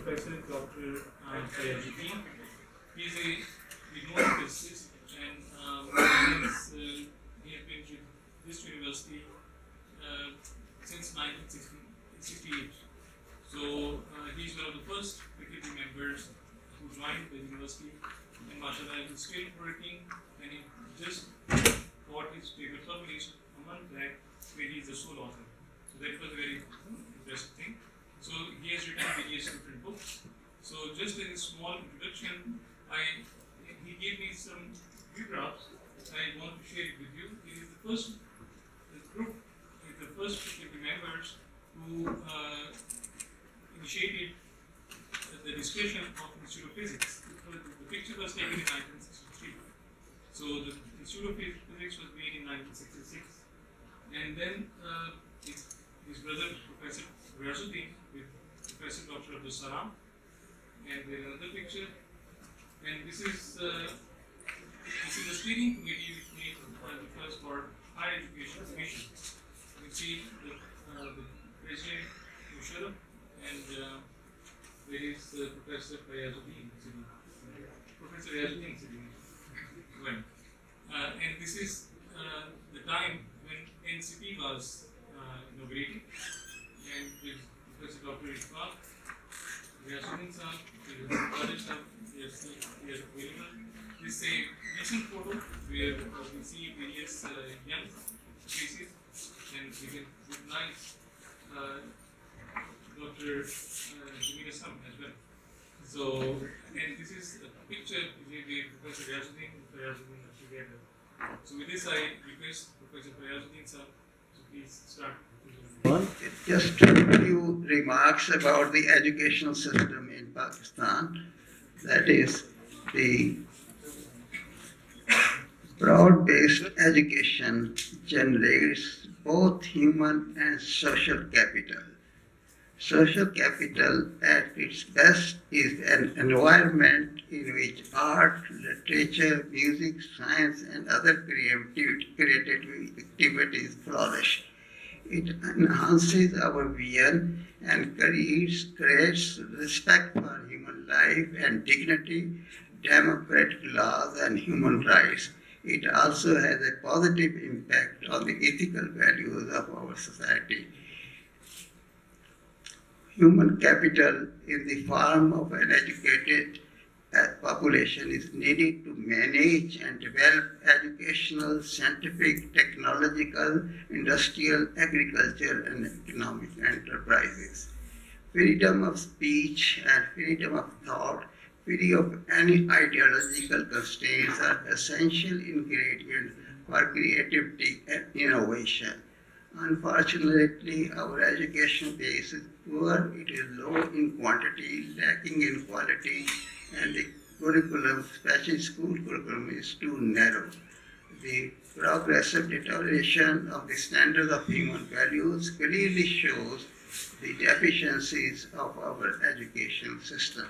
Professor Dr. Uh, Fayyazuddin. He's a renowned physicist and um, he, has, uh, he has been with this university uh, since 1968. So uh, is one of the first faculty members who joined the university and mashallah is still working and he just got his paper published a month back where he is the sole author. So that was a very interesting thing. So he has written various different books. So just in a small introduction, I he gave me some photographs. I want to share it with you. He is the first the group, the first faculty members who uh, initiated the discussion of Institute of Physics. The picture was taken in 1963. So the Institute of Physics was made in 1966. And then uh, his, his brother, Professor Riazuddin, Professor Dr. Abdus Salam. And there is another picture. And this is uh, this is the steering committee which made the first for higher education commission. You see the, uh, the president Musharraf and uh, there is uh, Professor Fayyazuddin sitting. Professor Fayyazuddin sitting. Uh, and this is uh, the time when NCP was uh, inaugurated and with Professor Dr. Ishfaq, Yasmin Sir, Khalid Sir, yes, here available. This is a recent photo where we see various uh, young faces and we can recognize uh, Dr. Uh, Sam as well. So, and this is a picture with Professor and Fayyazuddin together. So with this I request Professor Fayyazuddin sir to please start. Just a few remarks about the educational system in Pakistan. That is, the broad based education generates both human and social capital. Social capital at its best is an environment in which art, literature, music, science, and other creative activities flourish. It enhances our vision and creates, respect for human life and dignity, democratic laws, and human rights. It also has a positive impact on the ethical values of our society. Human capital in the form of an educated population is needed to manage and develop educational, scientific, technological, industrial, agricultural and economic enterprises. Freedom of speech and freedom of thought, free of any ideological constraints, are essential ingredients for creativity and innovation. Unfortunately, our education base is poor, it is low in quantity, lacking in quality, and the curriculum, especially school curriculum, is too narrow. The progressive deterioration of the standards of human values clearly shows the deficiencies of our education system.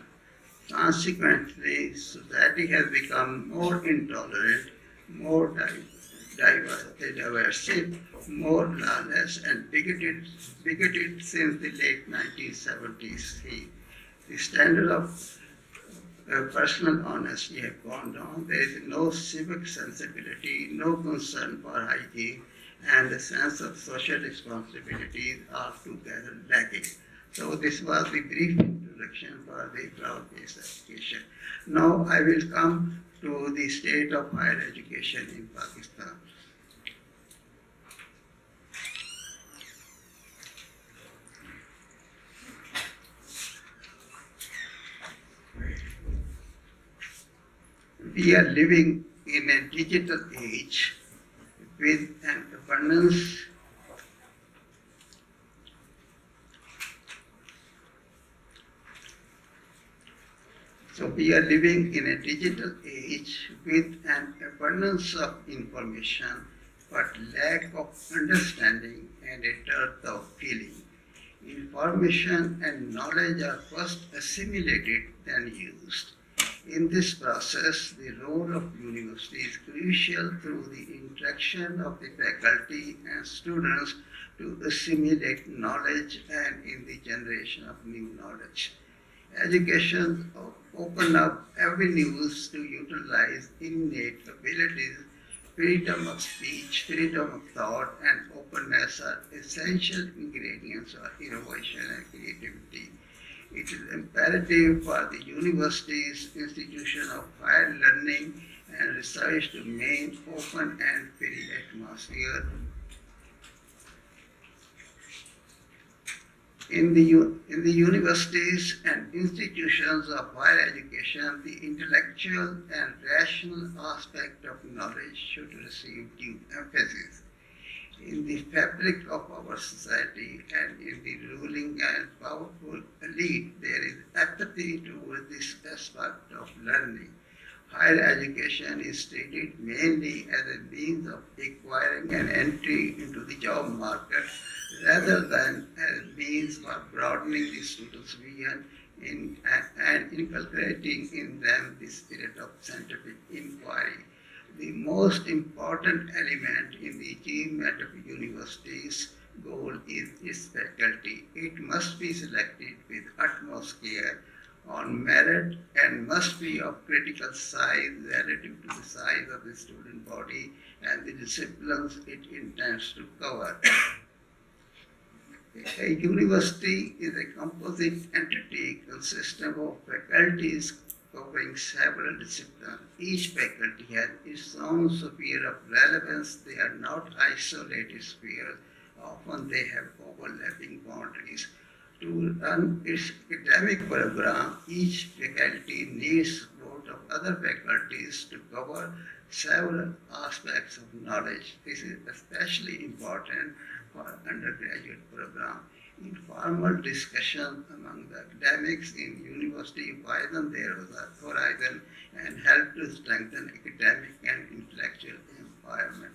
Consequently, society has become more intolerant, more diverse, diverse more lawless, and bigoted, bigoted since the late 1970s. The, the standard of uh, personal honesty have gone down. There is no civic sensibility, no concern for hygiene, and the sense of social responsibilities are together lacking. So this was the brief introduction for the broad-based education. Now I will come to the state of higher education in Pakistan. We are living in a digital age with an abundance So we are living in a digital age with an abundance of information but lack of understanding and a dearth of feeling. Information and knowledge are first assimilated then used. In this process, the role of university is crucial through the interaction of the faculty and students to assimilate knowledge and in the generation of new knowledge. Education open up avenues to utilize innate abilities. Freedom of speech, freedom of thought, and openness are essential ingredients of innovation and creativity. It is imperative for the universities, institution of higher learning, and research to maintain open and free atmosphere in the, in the universities and institutions of higher education, the intellectual and rational aspect of knowledge should receive due emphasis. In the fabric of our society and in the ruling and powerful elite, there is apathy towards this aspect of learning. Higher education is treated mainly as a means of acquiring an entry into the job market rather than as a means for broadening the students' vision in, and inculcating in them the spirit of scientific inquiry. The most important element in the achievement of universities' goal is its faculty. It must be selected with utmost care on merit and must be of critical size relative to the size of the student body and the disciplines it intends to cover. A university is a composite entity consisting of faculties covering several disciplines. Each faculty has its own sphere of relevance. They are not isolated spheres. Often they have overlapping boundaries. To run its academic program, each faculty needs support of other faculties to cover several aspects of knowledge. This is especially important for undergraduate program. Informal discussion among the academics in university widen their horizon and help to strengthen academic and intellectual environment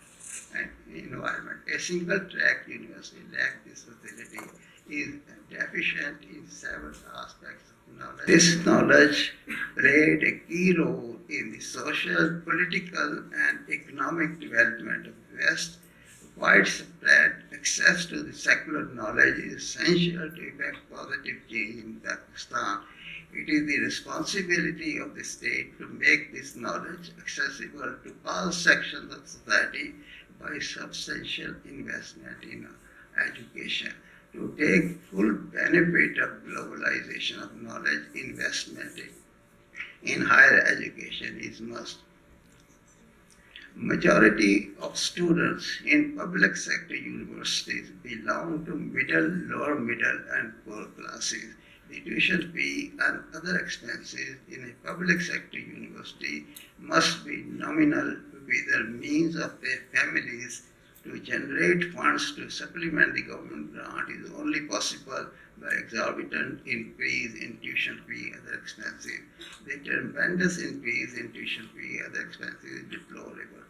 and environment. A single track university lacks this facility is deficient in several aspects of knowledge. This knowledge played a key role in the social, political, and economic development of the West widespread access to the secular knowledge is essential to effect positive change in Pakistan. It is the responsibility of the state to make this knowledge accessible to all sections of society by substantial investment in education. To take full benefit of globalization of knowledge, investment in higher education is must majority of students in public sector universities belong to middle, lower middle, and poor classes. The tuition fee and other expenses in a public sector university must be nominal with the means of their families to generate funds to supplement the government grant is only possible by exorbitant increase in tuition fee and other expenses. The tremendous increase in tuition fee and other expenses is deplorable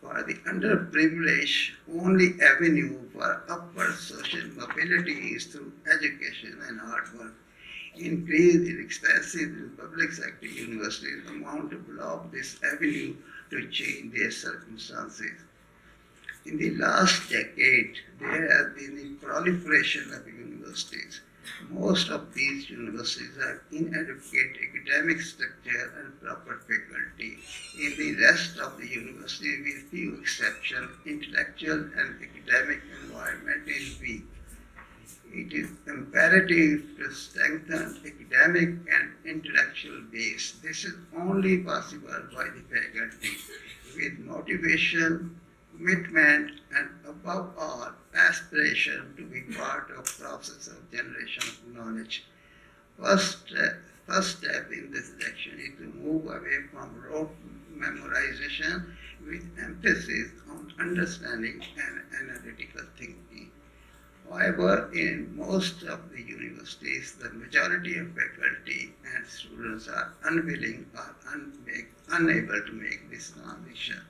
for the underprivileged, only avenue for upward social mobility is through education and hard work. Increase in expenses in public sector universities amount to block this avenue to change their circumstances. In the last decade, there has been a proliferation of universities most of these universities have inadequate academic structure and proper faculty. In the rest of the university, with few exceptions, intellectual and academic environment is weak. It is imperative to strengthen academic and intellectual base. This is only possible by the faculty with motivation, commitment, and above all, aspiration to be part of process of generation of knowledge. First, uh, first step in this direction is to move away from rote memorization with emphasis on understanding and analytical thinking. However, in most of the universities, the majority of faculty and students are unwilling or un- unable to make this transition.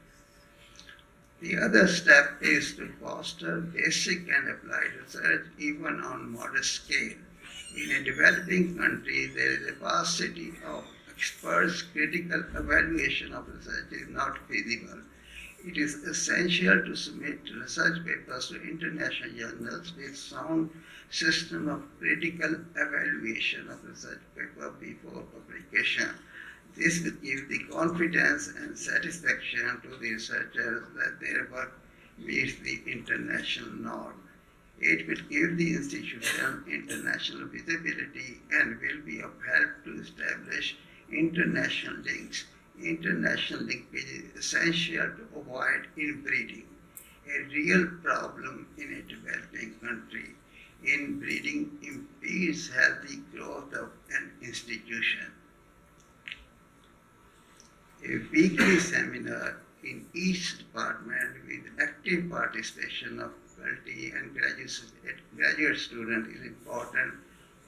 The other step is to foster basic and applied research even on modest scale. In a developing country, there is a paucity of experts. Critical evaluation of research is not feasible. It is essential to submit research papers to international journals with sound system of critical evaluation of research paper before publication. This will give the confidence and satisfaction to the researchers that their work meets the international norm. It will give the institution international visibility and will be of help to establish international links. International linkage is essential to avoid inbreeding, a real problem in a developing country. Inbreeding impedes healthy growth of an institution. A weekly seminar in each department with active participation of faculty and graduate, graduate students is important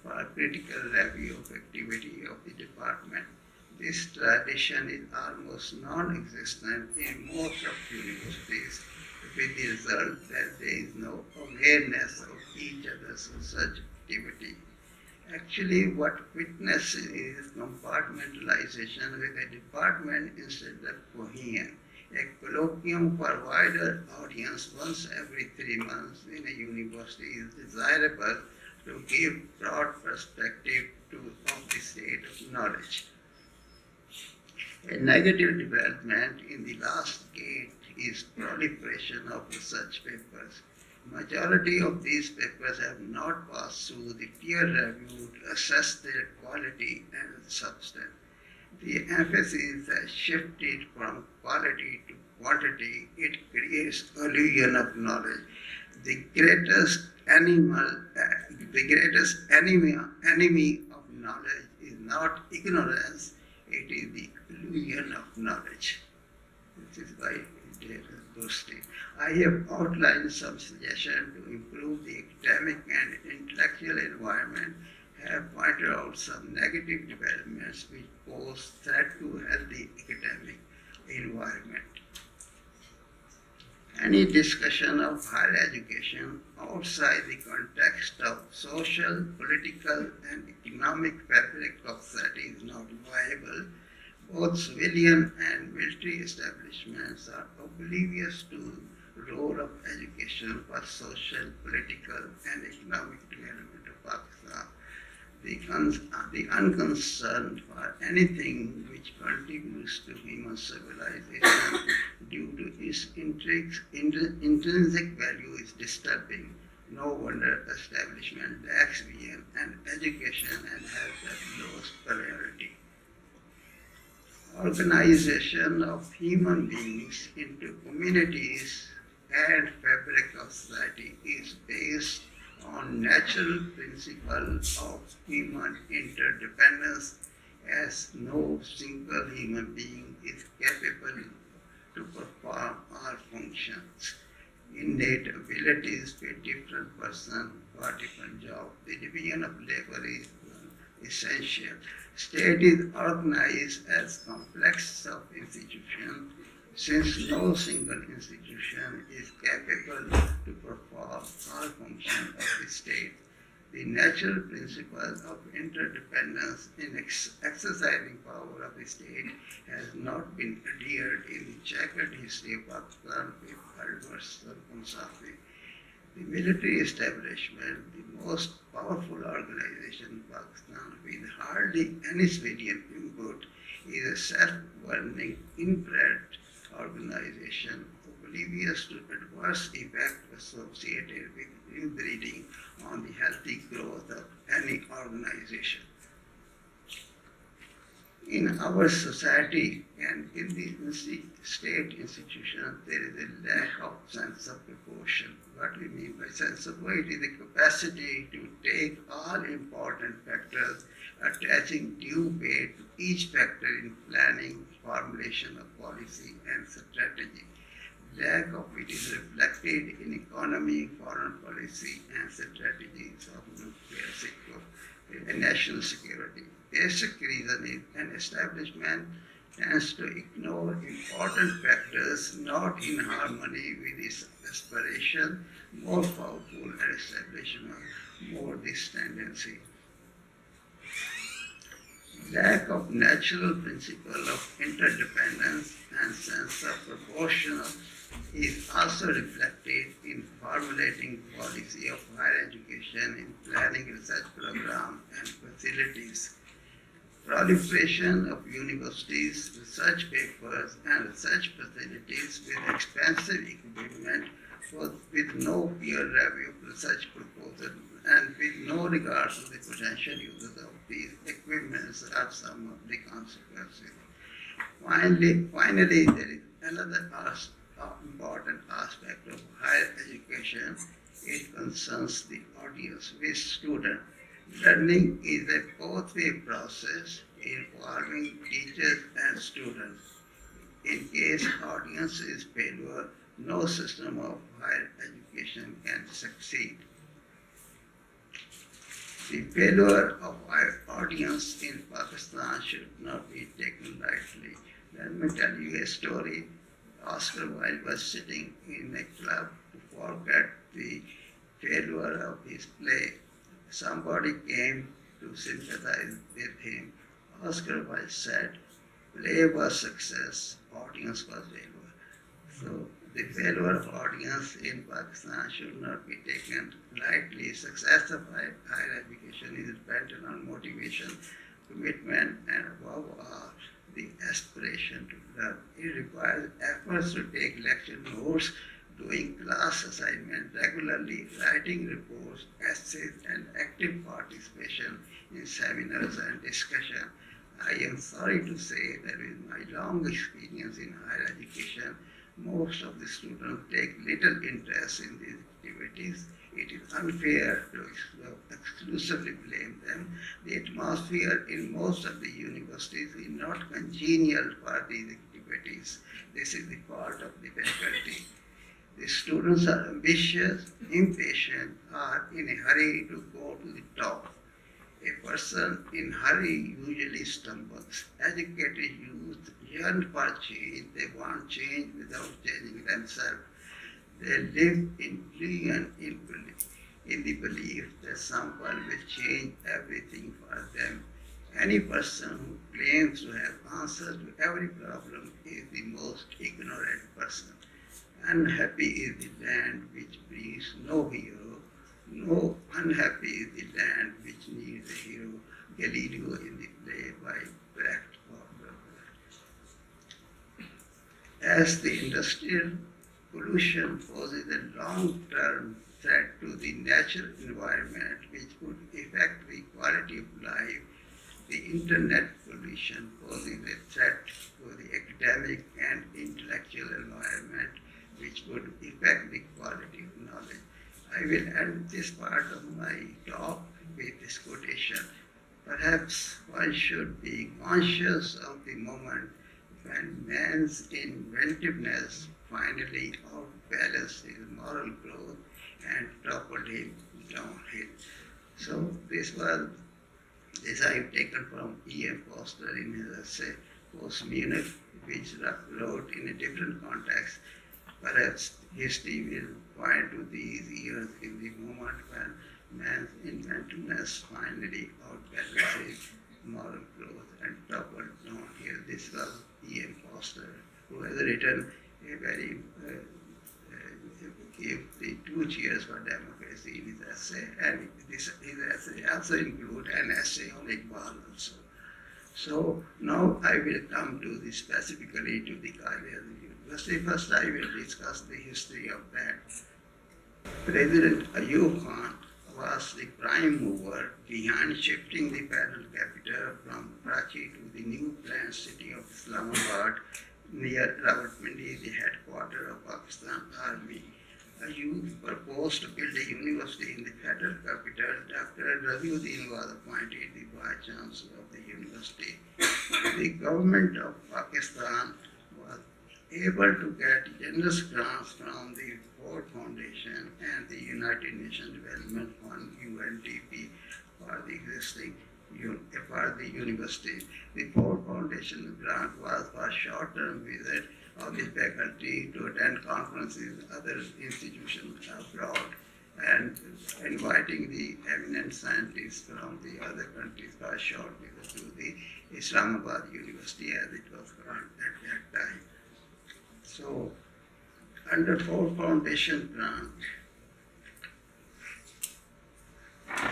for critical review of activity of the department. This tradition is almost non-existent in most of universities with the result that there is no awareness of each other's research activity. Actually, what witness is compartmentalization with a department instead of cohesion. A colloquium for wider audience once every three months in a university is desirable to give broad perspective to the state of knowledge. A negative development in the last gate is proliferation of research papers. Majority of these papers have not passed through the peer review to assess their quality and substance. The emphasis has shifted from quality to quantity. It creates illusion of knowledge. The greatest animal, uh, the greatest enemy, enemy of knowledge is not ignorance, it is the illusion of knowledge. This is why boasting. I have outlined some suggestions to improve the academic and intellectual environment, have pointed out some negative developments which pose threat to healthy academic environment. Any discussion of higher education outside the context of social, political, and economic fabric of society is not viable both civilian and military establishments are oblivious to the role of education for social, political, and economic development of Pakistan. The, the unconcerned for anything which contributes to human civilization due to its intrinsic value is disturbing. No wonder establishment lacks vision and education and has lowest priority organization of human beings into communities and fabric of society is based on natural principle of human interdependence as no single human being is capable to perform all functions. Innate abilities a different person for different job. The division of labor is essential. State is organized as complex of institution since no single institution is capable to perform all functions of the state. The natural principle of interdependence in ex- exercising power of the state has not been adhered in the checkered history of Pakistan with adverse circumstances. The military establishment, the most powerful organization in Pakistan with hardly any civilian input, is a self-governing, inbred organization oblivious to adverse effects associated with inbreeding on the healthy growth of any organization. In our society and in the state institutions, there is a lack of sense of proportion what we mean by sense of weight is the capacity to take all important factors, attaching due weight to each factor in planning, formulation of policy and strategy. Lack of it is reflected in economy, foreign policy, and strategies of nuclear security, national security. Basic reason is an establishment tends to ignore important factors not in harmony with its aspiration, more powerful and establishment, more this tendency. lack of natural principle of interdependence and sense of proportional is also reflected in formulating policy of higher education in planning research program and facilities. Proliferation of universities, research papers, and research facilities with expensive equipment with no peer review of research proposal and with no regard to the potential uses of these equipments are some of the consequences. Finally, finally there is another as, uh, important aspect of higher education. It concerns the audience with student. Learning is a both-way process involving teachers and students. In case audience is failure, no system of higher education can succeed. The failure of our audience in Pakistan should not be taken lightly. Let me tell you a story. Oscar Wilde was sitting in a club to forget the failure of his play. Somebody came to sympathize with him. Oscar Wilde said, play was success, audience was failure. So the failure of audience in Pakistan should not be taken lightly. Success of higher education is dependent on motivation, commitment, and above all, the aspiration to learn. It requires efforts to take lecture notes, doing class assignment regularly, writing reports, essays, and active participation in seminars and discussion. I am sorry to say that with my long experience in higher education, most of the students take little interest in these activities. It is unfair to exclusively blame them. The atmosphere in most of the universities is not congenial for these activities. This is the fault of the faculty. The students are ambitious, impatient, are in a hurry to go to the top. A person in hurry usually stumbles. Educated youth yearn for change. They want change without changing themselves. They live in in, in the belief that someone will change everything for them. Any person who claims to have answers to every problem is the most ignorant person. Unhappy is the land which brings no hero. No unhappy is the land which needs a hero. Galileo in the play by Brecht. as the industrial pollution poses a long-term threat to the natural environment which could affect the quality of life, the internet pollution poses a threat to the academic and intellectual environment which would affect the quality of knowledge. I will end this part of my talk with this quotation. Perhaps one should be conscious of the moment when man's inventiveness finally outbalanced his moral growth and toppled him downhill. So this was this I have taken from E.M. Forster in his essay Post Munich, which wrote in a different context. Perhaps history will point to these years in the moment when man's inventiveness finally outbalances moral growth and toppled here This was E.M. Forster, who has written a very uh, uh, gave the two cheers for democracy in his essay, and this, his essay also include an essay on Iqbal also. So now I will come to the specifically to the Kaida University. First I will discuss the history of that. President Ayub Khan was the prime mover behind shifting the federal capital from Karachi to the new planned city of Islamabad near Rawalpindi, the headquarters of Pakistan Army. Ayub proposed to build a university in the federal capital. Dr. Raziuddin was appointed the vice chancellor of the university. The government of Pakistan able to get generous grants from the Ford Foundation and the United Nations Development Fund, UNDP, for the existing for the university. The Ford Foundation grant was for short-term visit of the faculty to attend conferences, other institutions abroad. and inviting the eminent scientists from the other countries for short visit to the Islamabad University as it was called at that time. So, under Ford Foundation grant,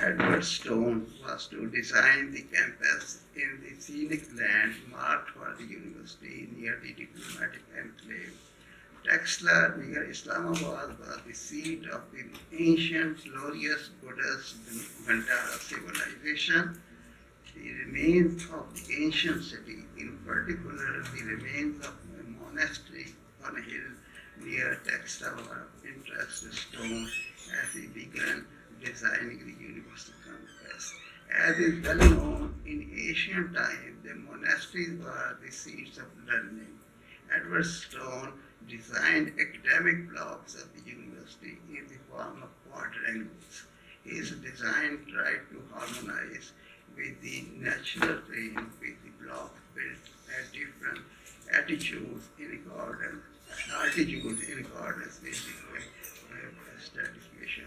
Edward Stone was to design the campus in the scenic land marked for the university near the diplomatic enclave. Taxila near Islamabad was the seat of the ancient glorious Buddhist Gandhara civilization. The remains of the ancient city, in particular the remains of a monastery on a hill near Taxila were of interest to Stone as he began designing the university campus. As is well known, in ancient times, the monasteries were the seats of learning. Edward Stone designed academic blocks of the university in the form of quadrangles. His design tried to harmonize with the natural terrain with the blocks built at different attitudes in accordance, altitudes in accordance with the uh, stratification.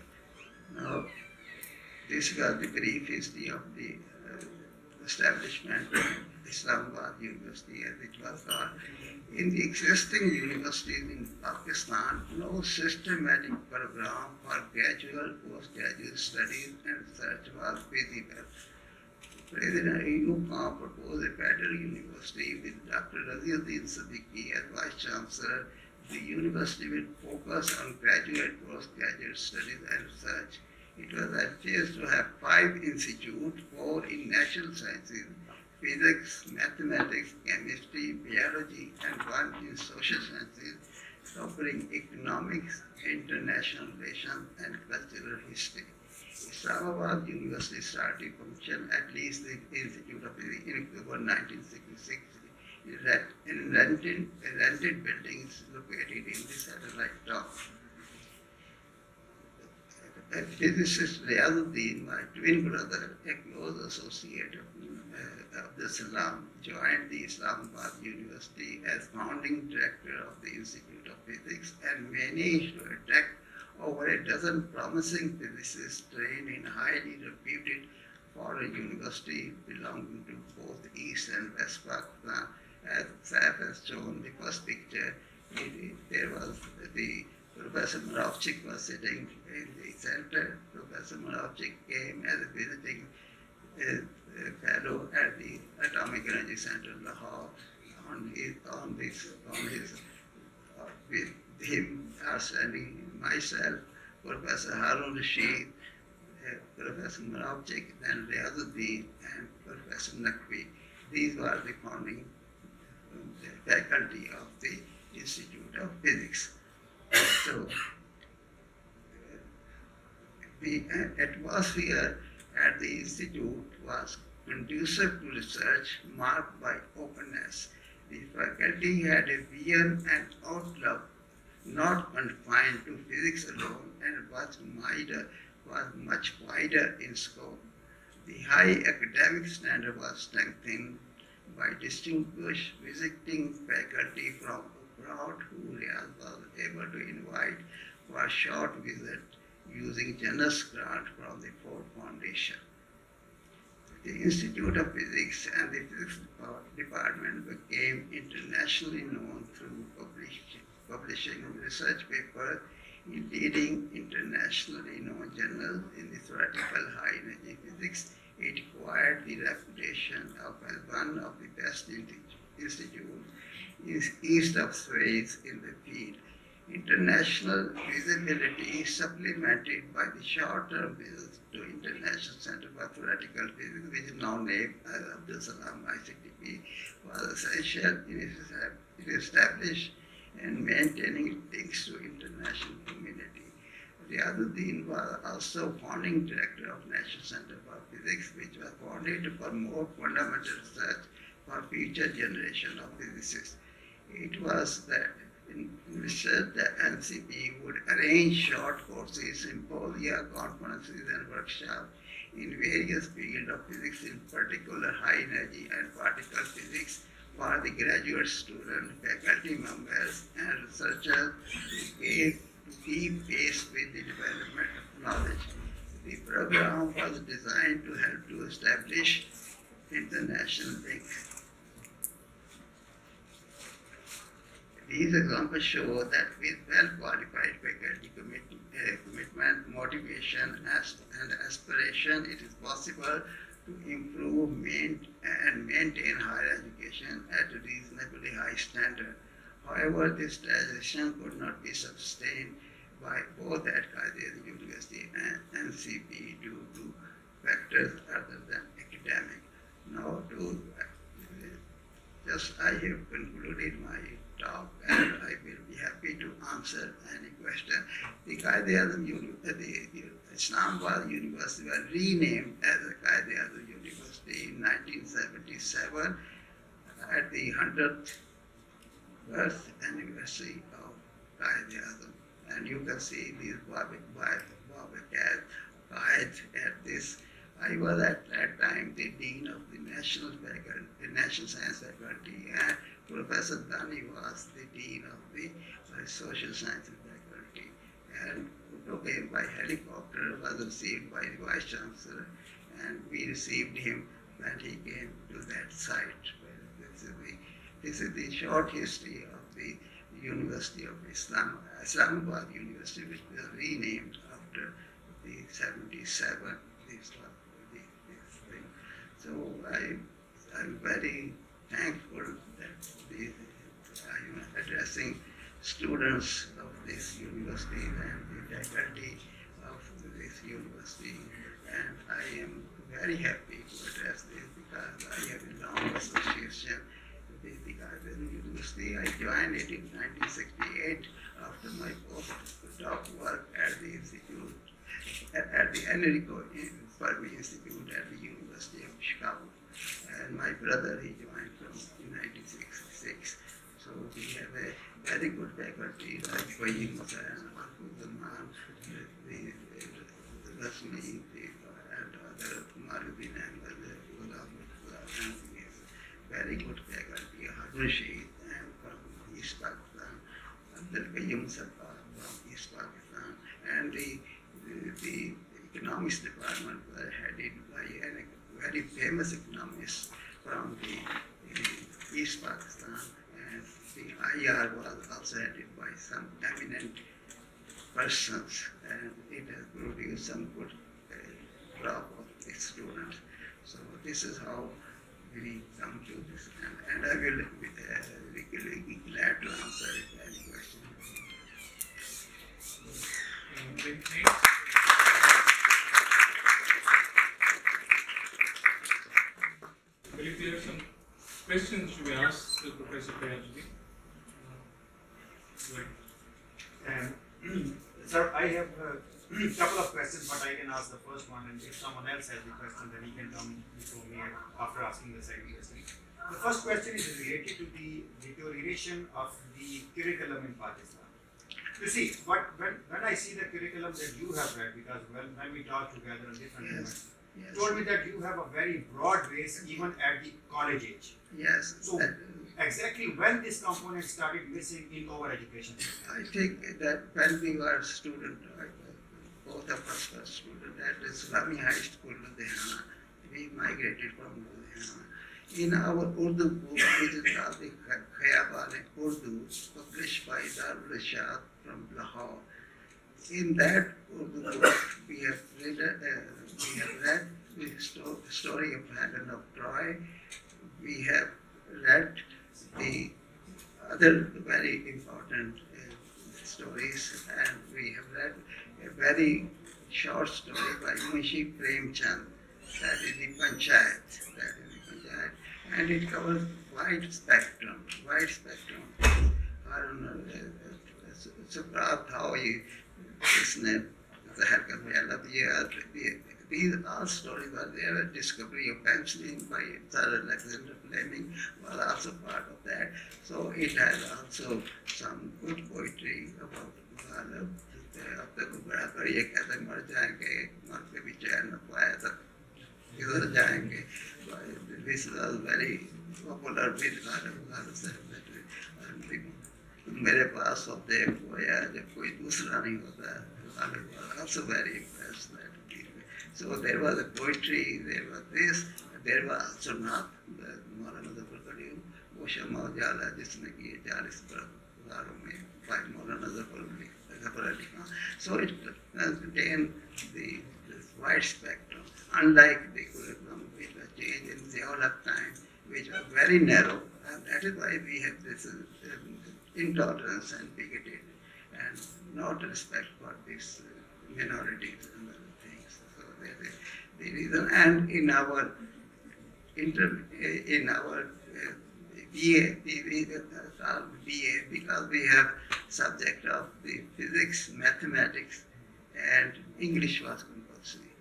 Now, this was the brief history of the uh, establishment of Islamabad University as it was called. In the existing universities in Pakistan, no systematic program for graduate, postgraduate studies and research was visible. President Ayub Khan proposed a federal university with Dr. Raziuddin Siddiqui as vice chancellor. The university will focus on graduate, postgraduate studies and research. It was advised to have five institutes, four in natural sciences, physics, mathematics, chemistry, biology, and one in social sciences, covering economics, international relations, and cultural history. Islamabad University started function at least the Institute of Physics in October 1966 in rented, rented buildings located in the satellite town. Physicist Riazuddin, my twin brother, a close associate of uh, Abdus Salam, joined the Islamabad University as founding director of the Institute of Physics and managed to attract over a dozen promising physicists trained in highly reputed foreign universities belonging to both East and West Pakistan. As Saif has shown the first picture, it, there was the Professor Moravcsik was sitting in the center. Professor Moravcsik came as a visiting uh, fellow at the Atomic Energy Center Lahore. On his, on this, on his, uh, with him are standing myself, Professor Harun Rashid, uh, Professor Moravcsik, then Riazuddin, and Professor Naqvi. These were the founding uh, faculty of the Institute of Physics. So, the atmosphere at the Institute was conducive to research marked by openness. The faculty had a vision and outlook not confined to physics alone and was wider, was much wider in scope. The high academic standard was strengthened by distinguished visiting faculty from abroad who Riyaz was able to invite for a short visit using generous grant from the Ford Foundation. The Institute of Physics and the Physics Department became internationally known through publishing, research papers in leading internationally known journals in the theoretical high energy physics. It acquired the reputation of one of the best institutes east of Suez in the field. International visibility is supplemented by the short-term visits to International Center for Theoretical Physics, which is now named as Abdus Salam ICTP, was essential in establishing and maintaining links to international community. Riazuddin was also founding director of National Center for Physics, which was founded for more fundamental research for future generation of physicists. It was that said the NCP would arrange short courses, symposia, conferences, and workshops in various fields of physics, in particular high energy and particle physics, for the graduate student, faculty members, and researchers to keep pace with the development of knowledge. The program was designed to help to establish international link. These examples show that with well-qualified faculty commit, uh, commitment, motivation, and aspiration, it is possible to improve main, and maintain higher education at a reasonably high standard. However, this transition could not be sustained by both at Qadir University and NCP due to factors other than academic. Now, to just I have concluded my talk and I will be happy to answer any question. The Uni- uh, the, Islamabad University was renamed as the University in 1977 at the 100th birth anniversary of Quaid-e-Azam. And you can see these Babak Qaid at this. I was at that time the Dean of the National Faculty, the National Science Faculty, and Professor Dani was the Dean of the uh, Social Sciences Faculty. And took him by helicopter, was received by the Vice Chancellor, and we received him when he came to that site. This is the, this is the short history of the University of Islam, Islamabad University, which was renamed after the 77, this, was the, this thing. So I, I'm very thankful that the, uh, I'm addressing students of this university and the faculty of this university. And I am very happy to address this because I have a long association the University. I joined it in 1968 after my postdoc work at the institute, at, the Enrico Fermi Institute at the University of Chicago. And my brother, he joined from 1966. So we have a very good faculty like Qayyim Hussain, Mahmoud the, the, the Rasmi, the, from East Pakistan, East Pakistan, and the, the, the economics department was headed by a very famous economist from the, East Pakistan, and the IR was also headed by some eminent persons, and it has produced some good uh, crop of students. So this is how we come to this, and, and I will be, uh, glad to answer there some questions to be asked to Professor Kayajli. Go ahead. Um, Sir, I have uh, a couple of questions, but I can ask the first one, and if someone else has a question, then he can come before me after asking the second question. The first question is related to the deterioration of the curriculum in Pakistan. You see, what, when, when I see the curriculum that you have read, because when, when we talk together on different Yes. events, Yes, you told me that you have a very broad base even at the college age. yes. So- Exactly when this component started missing in our education system. I think that when we were student, uh, both of us were student at Islami High School, Ludhiana, we migrated from Ludhiana. In our Urdu book, which is the Khayaban Urdu, published by Darul Rashad from Lahore, in that Urdu book, we have read, uh, we have read the story of Helen of Troy. We have read the other very important uh, stories, and we have read a very short story by Munshi Premchand, that is the Panchayat, that is the Panchayat, and it covers wide spectrum, wide spectrum. Harun, सुकरात था ये इसने जहर का फैला दिया these all stories were there. Discovery of penicillin by Sir Alexander Fleming was also part of that. So it has also some good poetry about Ghalib. अब तक बड़ा ये कहते मर जाएँगे मर के भी चैन न पाया तक किधर जाएँगे very popular with Ghalib. Ghalib said मेरे पास सब देव होया जब कोई दूसरा नहीं होता I was also very impressed. That so there was a poetry, there was this, there was also not the मौलाना जफर करीम वो शमा उजाला जिसने किए चालीस बारों में by Maulana Zafar Ali Zafar Ali Khan so it contained the this wide spectrum unlike the curriculum which was changed in the whole of time which was very narrow and that is why we have this uh, intolerance and bigotry and not respect for these uh, minorities and other the reason and in our inter, in our uh, BA, BA because we have subject of the physics, mathematics, and English was compulsory.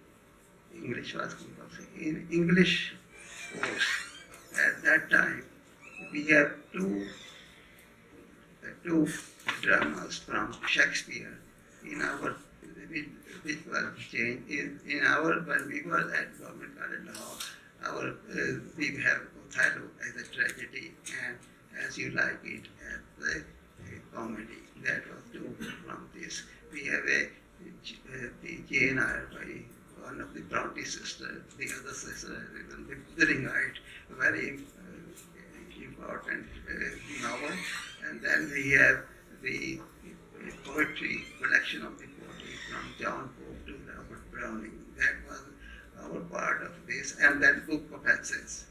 English was compulsory. In English course, at that time, we have two, two dramas from Shakespeare in our which, was changed in, in our when we were at Government College Lahore our uh, we have Othello as a tragedy and as you like it as a comedy. That was two from this. We have a uh, the Jane Eyre by one of the Bronte sisters, the other sister is the Wuthering very uh, important uh, novel. And then we have the poetry collection of the John to Robert Browning. That was our part of this, and then book of essays.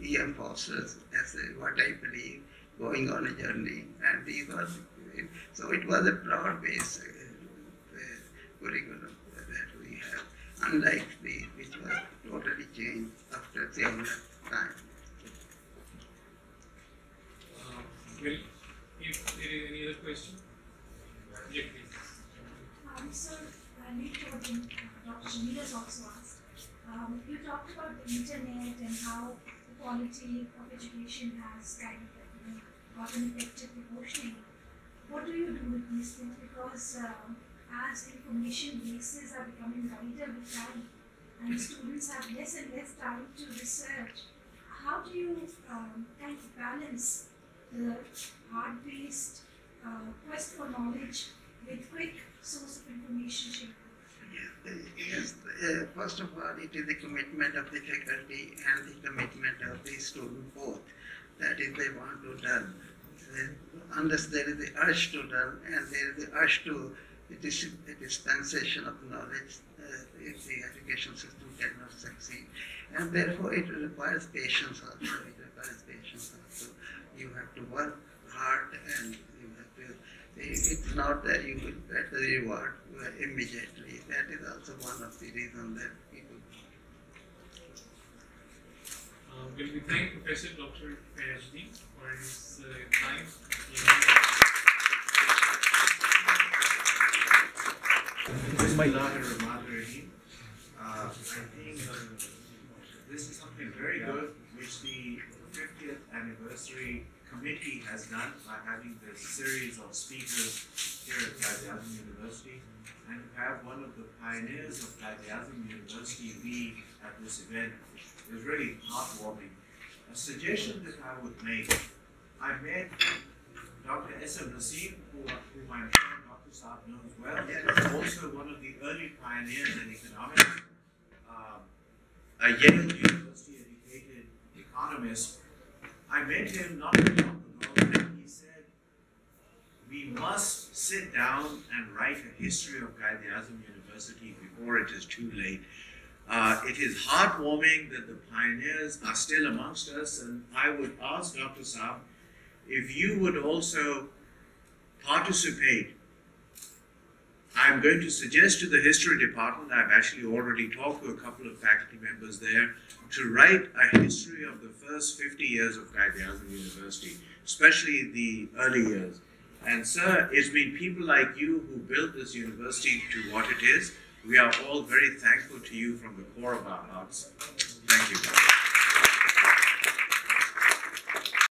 E.M. Forster's essay, What I Believe, Going on a Journey, and these were, so it was a broad-based uh, curriculum that we have, unlike the, which was totally changed after the time. Uh, well, if there is any other question. Um, so, I need Dr. Also asked. Um, you talked about the internet and how the quality of education has kind of you know, gotten affected proportionally. What do you do with these things? Because um, as information bases are becoming wider with time, and students have less and less time to research, how do you um, kind of balance the hard-based uh, quest for knowledge with quick source of information? Yes, uh, first of all, it is the commitment of the faculty and the commitment of the student both. That is, they want to learn. Uh, unless there is the urge to learn and there is the urge to the dis- the dispensation of knowledge, uh, if the education system cannot succeed. And therefore, it requires patience also. It requires patience also. You have to work hard and. It's not that you will get the reward immediately. That is also one of the reasons that people. Uh, will we thank Professor Dr. Fayyazuddin for his uh, time. Bismillahirrahmanirrahim. Uh, I think uh, this is something very good which the 50th anniversary committee has done by having this series of speakers here at Quaid University and to have one of the pioneers of Quaid University be at this event is really heartwarming. A suggestion that I would make, I met Dr. S.M. Naseem, who, whom I'm Dr. Saab knows well, also one of the early pioneers in economics, um, a Yale University educated economist. I met him not too long ago, and he said, We must sit down and write a history of Quaid University before it is too late. Uh, it is heartwarming that the pioneers are still amongst us, and I would ask Dr. Saab if you would also participate. I'm going to suggest to the history department, I've actually already talked to a couple of faculty members there, to write a history of the first 50 years of Quaid University, especially the early years. And sir, it's been people like you who built this university to what it is. We are all very thankful to you from the core of our hearts. Thank you.